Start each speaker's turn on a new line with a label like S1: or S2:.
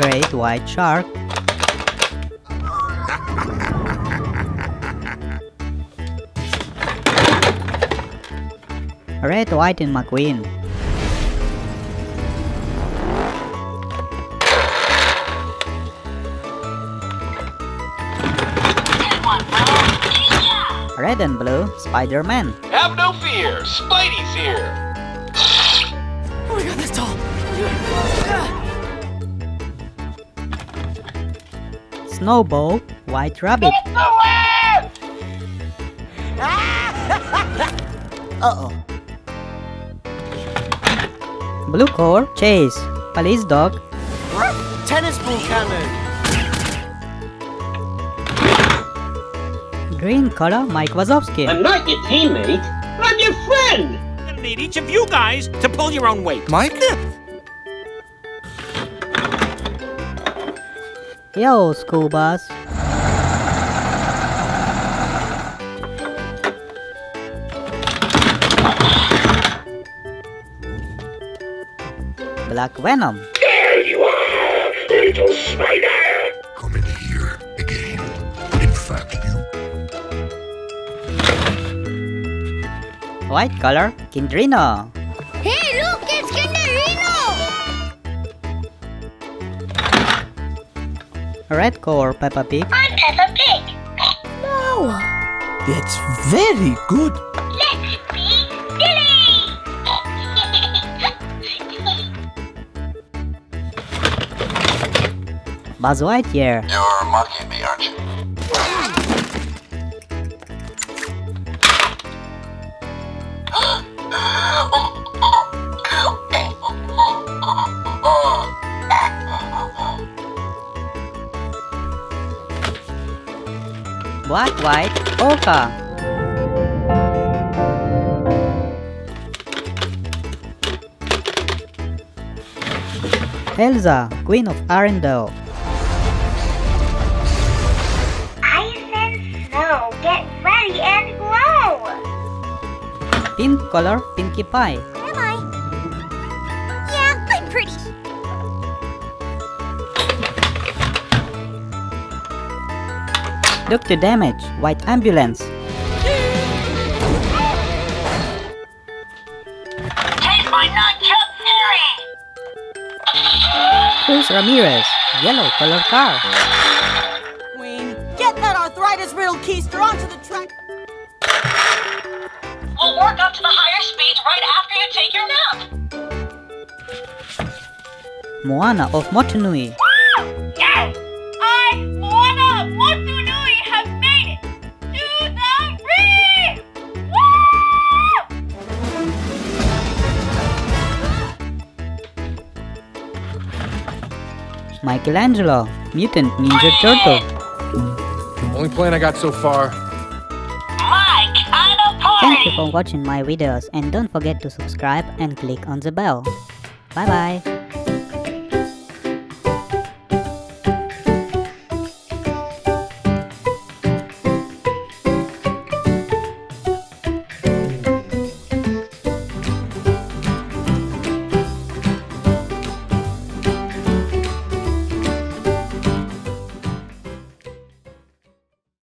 S1: Great white shark. Red, white, and McQueen. Red and blue, Spider-Man.
S2: Have no fear, Spidey's here.
S1: Snowball, White Rabbit.
S3: Uh-oh.
S1: Blue core, Chase. Police dog.
S3: Tennis ball cannon.
S1: Green color, Mike Wazowski.
S4: I'm not your teammate. I'm your friend.
S2: I'm need each of you guys to pull your own weight.
S5: Mike?
S1: Yo, school bus. Black Venom.
S4: There you are, little spider.
S6: Come in here again. In fact, you
S1: White color, Kinderino.
S7: Hey, look, it's Kinderino!
S1: Red core, Peppa Pig.
S7: I'm Peppa Pig. No!
S5: That's very good.
S7: Let's be silly!
S1: Buzz Lightyear.
S6: You're mocking me, aren't you?
S1: Black, white, Polka. Elsa, Queen of Arendelle.
S7: Ice and snow, get ready and glow!
S1: Pink color, Pinkie Pie. Doctor Damage, White Ambulance.
S7: Take my nunchuck theory!
S1: Cruz Ramirez, Yellow color car.
S3: Queen, get that arthritis riddled keister onto the track.
S8: We'll work up to the higher speeds right after you take your nap.
S1: Moana of Motunui.
S8: Yes!
S1: Michelangelo, Mutant Ninja Turtle.
S5: Only plane I got so far.
S8: My kind of party!
S1: Thank you for watching my videos and don't forget to subscribe and click on the bell. Bye bye.